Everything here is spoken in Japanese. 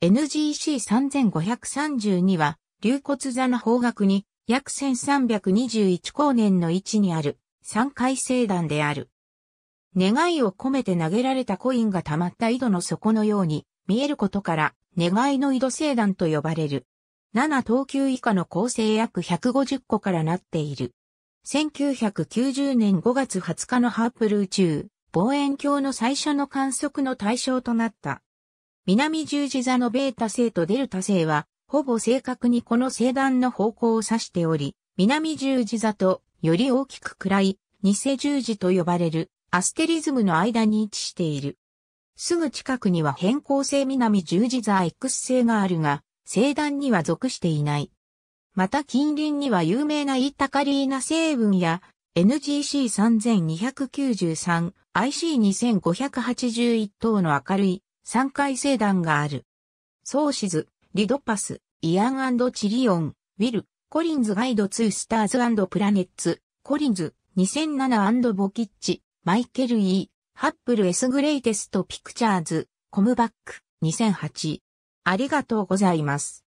NGC3532 は、流骨座の方角に約1321光年の位置にある三回星団である。願いを込めて投げられたコインが溜まった井戸の底のように見えることから、願いの井戸星団と呼ばれる。7等級以下の構成約150個からなっている。1990年5月20日のハープル宇宙、望遠鏡の最初の観測の対象となった。南十字座のベータ星とデルタ星は、ほぼ正確にこの星団の方向を指しており、南十字座とより大きく暗い偽十字と呼ばれるアステリズムの間に位置している。すぐ近くには変更性南十字座 X 星があるが、星団には属していない。また近隣には有名なイタカリーナ成分や NGC3293、IC2581 等の明るい三回生団がある。ソーシズ、リドパス、イアンチリオン、ウィル、コリンズガイド2スターズプラネッツ、コリンズ、2007ボキッチ、マイケル E、ハップル S グレイテストピクチャーズ、コムバック、2008。ありがとうございます。